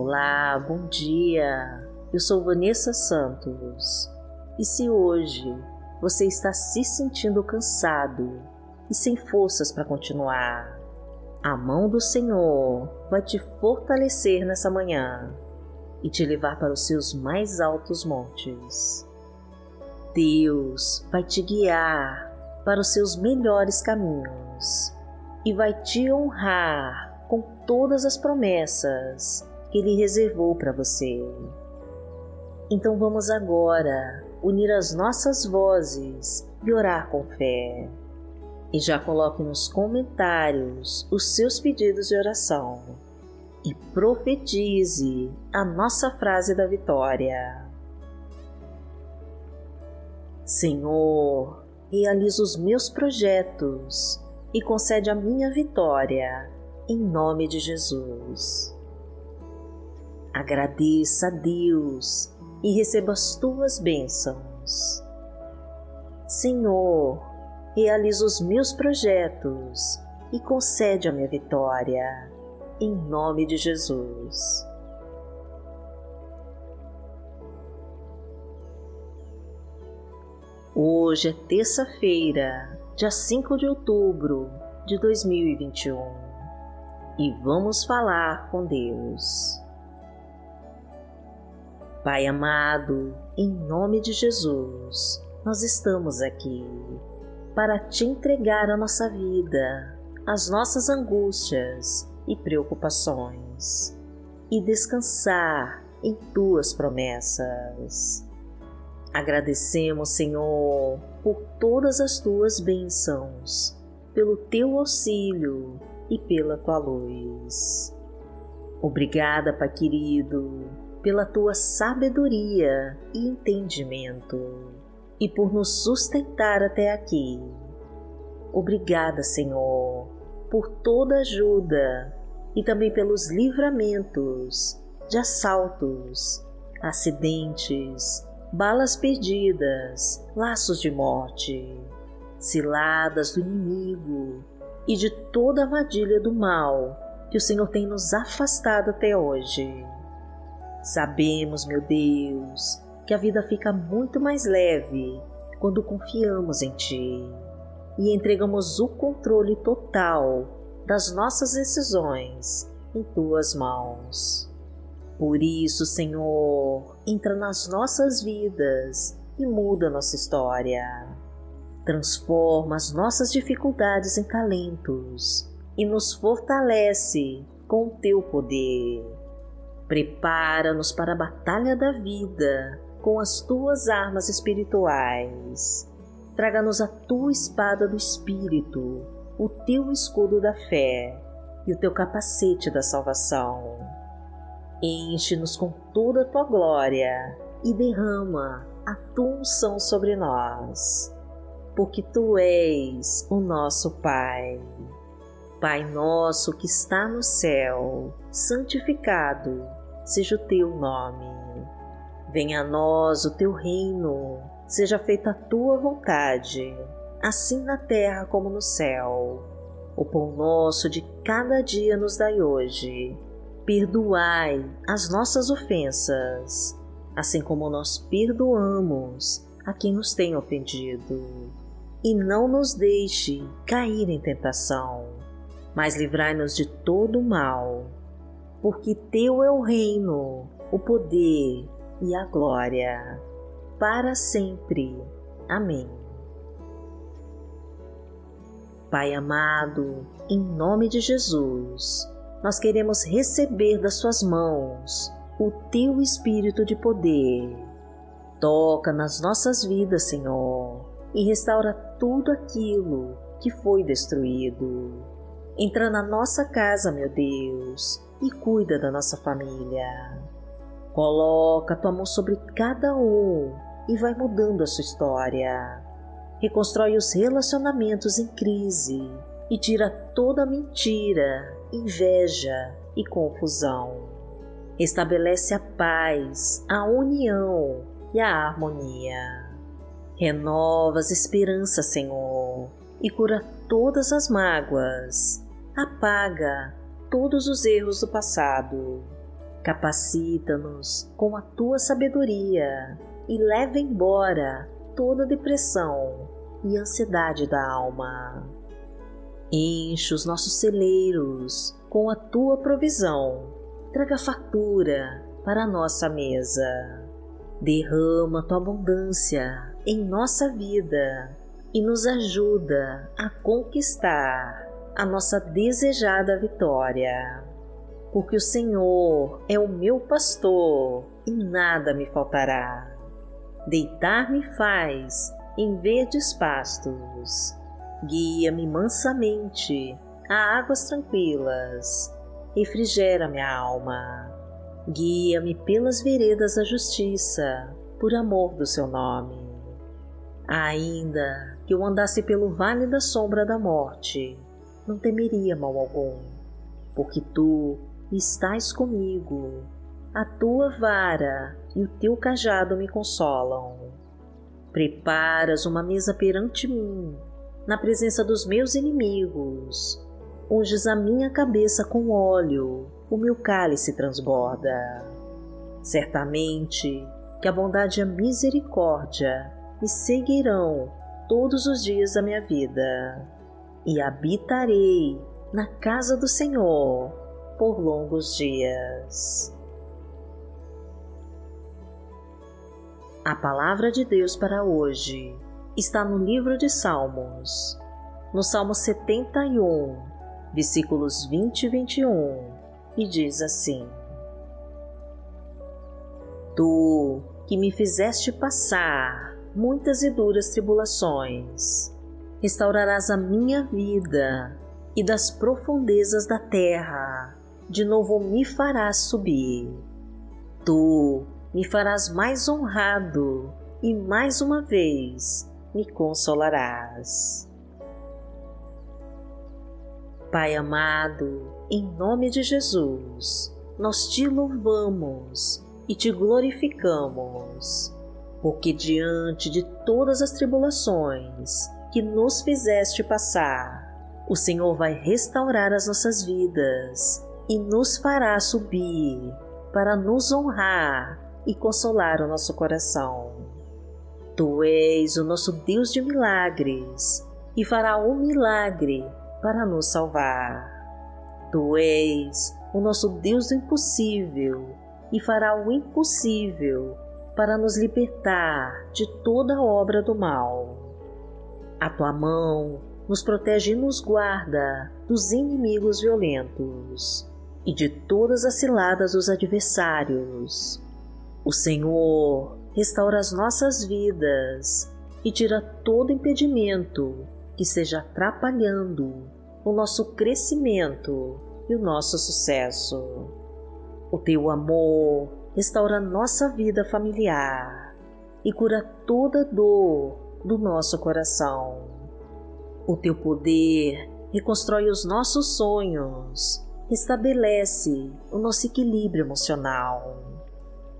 Olá, bom dia. Eu sou Vanessa Santos. E se hoje você está se sentindo cansado e sem forças para continuar, a mão do Senhor vai te fortalecer nessa manhã e te levar para os seus mais altos montes. Deus vai te guiar para os seus melhores caminhos e vai te honrar com todas as promessas que Ele reservou para você. Então vamos agora unir as nossas vozes e orar com fé. E já coloque nos comentários os seus pedidos de oração e profetize a nossa frase da vitória. Senhor, realiza os meus projetos e concede a minha vitória, em nome de Jesus. Agradeça a Deus e receba as tuas bênçãos. Senhor, realiza os meus projetos e concede a minha vitória, em nome de Jesus. Hoje é terça-feira, dia 5 de outubro de 2021 e vamos falar com Deus. Pai amado, em nome de Jesus, nós estamos aqui para te entregar a nossa vida, as nossas angústias e preocupações e descansar em tuas promessas. Agradecemos, Senhor, por todas as tuas bênçãos, pelo teu auxílio e pela tua luz. Obrigada, Pai querido, pela tua sabedoria e entendimento e por nos sustentar até aqui. Obrigada, Senhor, por toda ajuda e também pelos livramentos de assaltos, acidentes, balas perdidas, laços de morte, ciladas do inimigo e de toda a armadilha do mal que o Senhor tem nos afastado até hoje. Sabemos, meu Deus, que a vida fica muito mais leve quando confiamos em Ti e entregamos o controle total das nossas decisões em Tuas mãos. Por isso, Senhor, entra nas nossas vidas e muda nossa história. Transforma as nossas dificuldades em talentos e nos fortalece com o teu poder. Prepara-nos para a batalha da vida com as tuas armas espirituais. Traga-nos a tua espada do espírito, o teu escudo da fé e o teu capacete da salvação Enche-nos com toda a tua glória e derrama a tua unção sobre nós, porque tu és o nosso Pai. Pai nosso que está no céu, santificado seja o teu nome. Venha a nós o teu reino, seja feita a tua vontade, assim na terra como no céu. O pão nosso de cada dia nos dai hoje perdoai as nossas ofensas, assim como nós perdoamos a quem nos tem ofendido. E não nos deixe cair em tentação, mas livrai-nos de todo o mal, porque Teu é o reino, o poder e a glória, para sempre. Amém. Pai amado, em nome de Jesus, nós queremos receber das Suas mãos o Teu Espírito de poder. Toca nas nossas vidas, Senhor, e restaura tudo aquilo que foi destruído. Entra na nossa casa, meu Deus, e cuida da nossa família. Coloca tua mão sobre cada um e vai mudando a sua história. Reconstrói os relacionamentos em crise e tira toda mentira inveja e confusão. Estabelece a paz, a união e a harmonia. Renova as esperanças, Senhor, e cura todas as mágoas. Apaga todos os erros do passado Capacita-nos com a tua sabedoria e leva embora toda depressão e ansiedade da alma. Enche os nossos celeiros com a tua provisão. Traga fartura para a nossa mesa. Derrama tua abundância em nossa vida e nos ajuda a conquistar a nossa desejada vitória. Porque o Senhor é o meu pastor e nada me faltará. Deitar-me faz em verdes pastos. Guia-me mansamente a águas tranquilas. Refrigera minha alma. Guia-me pelas veredas da justiça, por amor do seu nome. Ainda que eu andasse pelo vale da sombra da morte, não temeria mal algum, porque tu estás comigo. A tua vara e o teu cajado me consolam. Preparas uma mesa perante mim, na presença dos meus inimigos. Unges a minha cabeça com óleo, o meu cálice transborda. Certamente que a bondade e a misericórdia me seguirão todos os dias da minha vida, e habitarei na casa do Senhor por longos dias. A palavra de Deus para hoje está no livro de Salmos, no Salmo 71, versículos 20 e 21, e diz assim: Tu que me fizeste passar muitas e duras tribulações, restaurarás a minha vida e das profundezas da terra, de novo me farás subir. Tu me farás mais honrado e mais uma vez me consolarás. Pai amado, em nome de Jesus, nós te louvamos e te glorificamos porque diante de todas as tribulações que nos fizeste passar, o Senhor vai restaurar as nossas vidas e nos fará subir para nos honrar e consolar o nosso coração. Tu és o nosso Deus de milagres e fará um milagre para nos salvar. Tu és o nosso Deus do impossível e fará o impossível para nos libertar de toda obra do mal. A tua mão nos protege e nos guarda dos inimigos violentos e de todas as ciladas dos adversários. O Senhor restaura as nossas vidas e tira todo impedimento que esteja atrapalhando o nosso crescimento e o nosso sucesso. O teu amor restaura nossa vida familiar e cura toda dor do nosso coração. O teu poder reconstrói os nossos sonhos, restabelece o nosso equilíbrio emocional,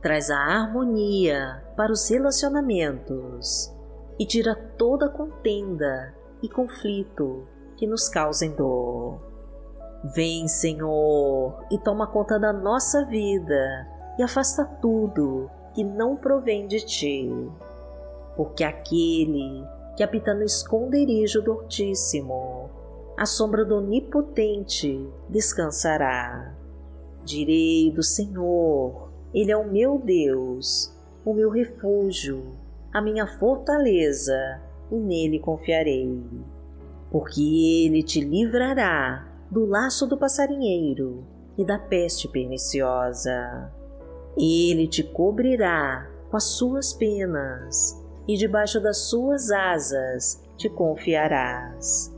traz a harmonia para os relacionamentos e tira toda contenda e conflito que nos causem dor. Vem, Senhor, e toma conta da nossa vida e afasta tudo que não provém de ti. Porque aquele que habita no esconderijo do Altíssimo, a sombra do Onipotente descansará. Direi do Senhor, Ele é o meu Deus, o meu refúgio, a minha fortaleza, e nele confiarei. Porque Ele te livrará do laço do passarinheiro e da peste perniciosa ele te cobrirá com as suas penas e debaixo das suas asas te confiarás.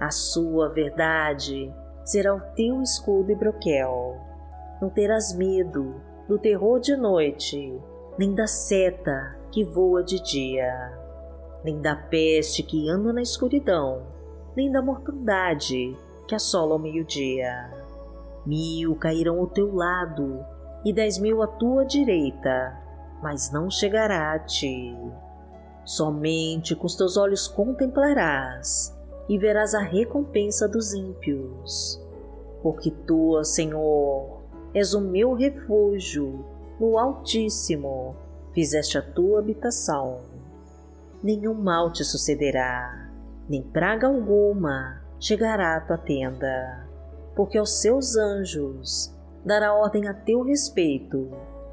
A sua verdade será o teu escudo e broquel. Não terás medo do terror de noite, nem da seta que voa de dia, nem da peste que anda na escuridão, nem da mortandade que assola ao meio-dia. Mil cairão ao teu lado e dez mil à tua direita, mas não chegará a ti. Somente com os teus olhos contemplarás e verás a recompensa dos ímpios. Porque tu, Senhor, és o meu refúgio, no Altíssimo fizeste a tua habitação. Nenhum mal te sucederá, nem praga alguma chegará à tua tenda, porque aos seus anjos dará ordem a teu respeito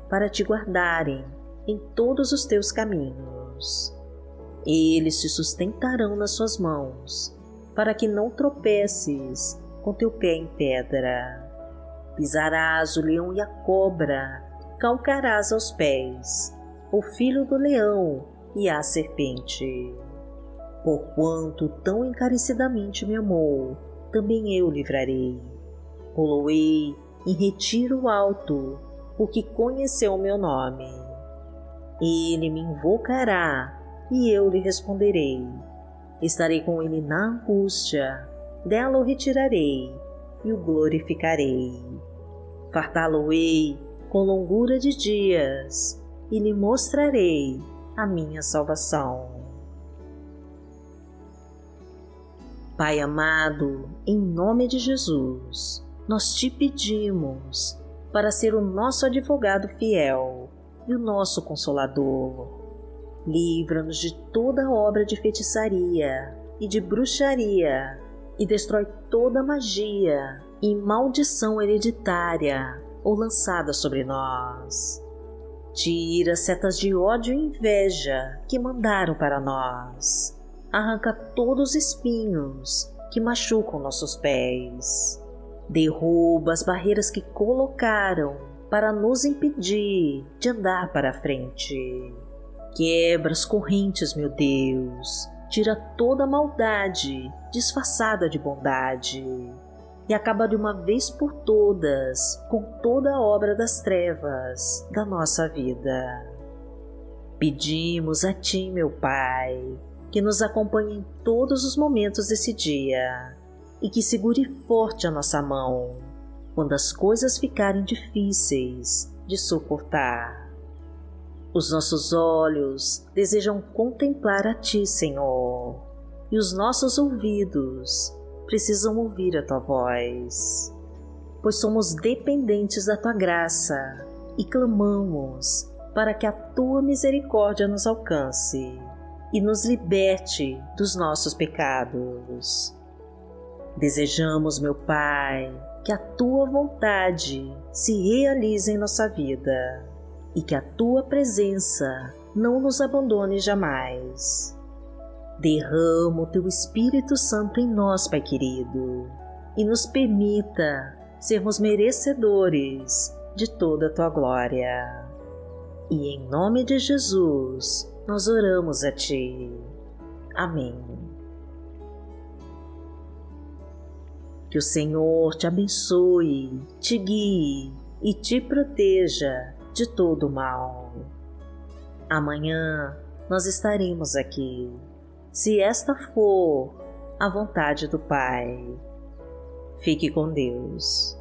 para te guardarem em todos os teus caminhos. Eles te sustentarão nas suas mãos, para que não tropeces com teu pé em pedra. Pisarás o leão e a cobra, calcarás aos pés o filho do leão e a serpente. Porquanto tão encarecidamente me amou, também eu livrarei. Poloei em retiro alto, porque conheceu o meu nome. Ele me invocará e eu lhe responderei. Estarei com ele na angústia, dela o retirarei e o glorificarei. Fartá-lo-ei com longura de dias e lhe mostrarei a minha salvação. Pai amado, em nome de Jesus, nós te pedimos para ser o nosso advogado fiel e o nosso consolador. Livra-nos de toda obra de feitiçaria e de bruxaria e destrói toda magia e maldição hereditária ou lançada sobre nós. Tira setas de ódio e inveja que mandaram para nós. Arranca todos os espinhos que machucam nossos pés. Derruba as barreiras que colocaram para nos impedir de andar para frente. Quebra as correntes, meu Deus. Tira toda a maldade disfarçada de bondade e acaba de uma vez por todas com toda a obra das trevas da nossa vida. Pedimos a Ti, meu Pai, que nos acompanhe em todos os momentos desse dia e que segure forte a nossa mão quando as coisas ficarem difíceis de suportar. Os nossos olhos desejam contemplar a Ti, Senhor, e os nossos ouvidos precisam ouvir a tua voz, pois somos dependentes da tua graça e clamamos para que a tua misericórdia nos alcance e nos liberte dos nossos pecados. Desejamos, meu Pai, que a tua vontade se realize em nossa vida e que a tua presença não nos abandone jamais. Derrama o teu Espírito Santo em nós, Pai querido, e nos permita sermos merecedores de toda a tua glória. E em nome de Jesus, nós oramos a Ti. Amém. Que o Senhor te abençoe, te guie e te proteja de todo mal. Amanhã nós estaremos aqui se esta for a vontade do Pai. Fique com Deus.